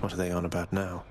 What are they on about now?